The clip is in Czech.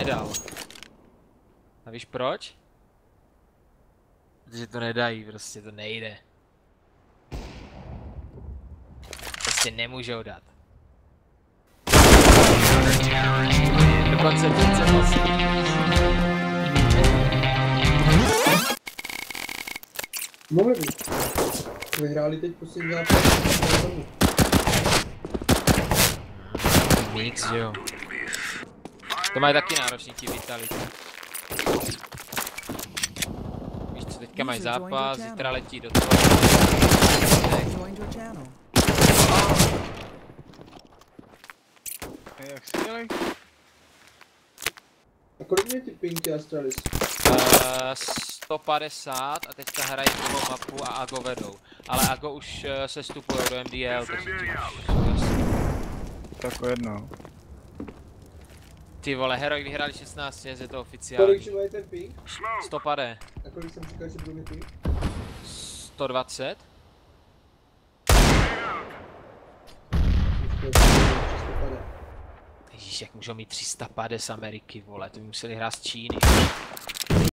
nedal. A víš proč? Protože to nedají, prostě to nejde. Prostě nemůžou dát. Dokonce 38. Mohli by. Vyhráli teď poslední zápas. Nic, jo. To mají taky náročný ti vitality. Víš co, teďka mají zápas, zítra letí do toho. Joined your channel. Jak si dělej? A kolik mě ty pinky Astralis? Uh, 150 a teďka hrají novou mapu a Ago vedou. Ale Ago už uh, se stupují do MDL, takže ti už. Tak jedno. Ty vole, Heroj vyhráli 16, je to oficiální. Kolik že ten ping? 150, A kolik jsem říkal, že budou mít ping? 120. Už to je 350. Ježíš, jak můžou mít 350 z Ameriky, vole, to by museli hrát z Číny.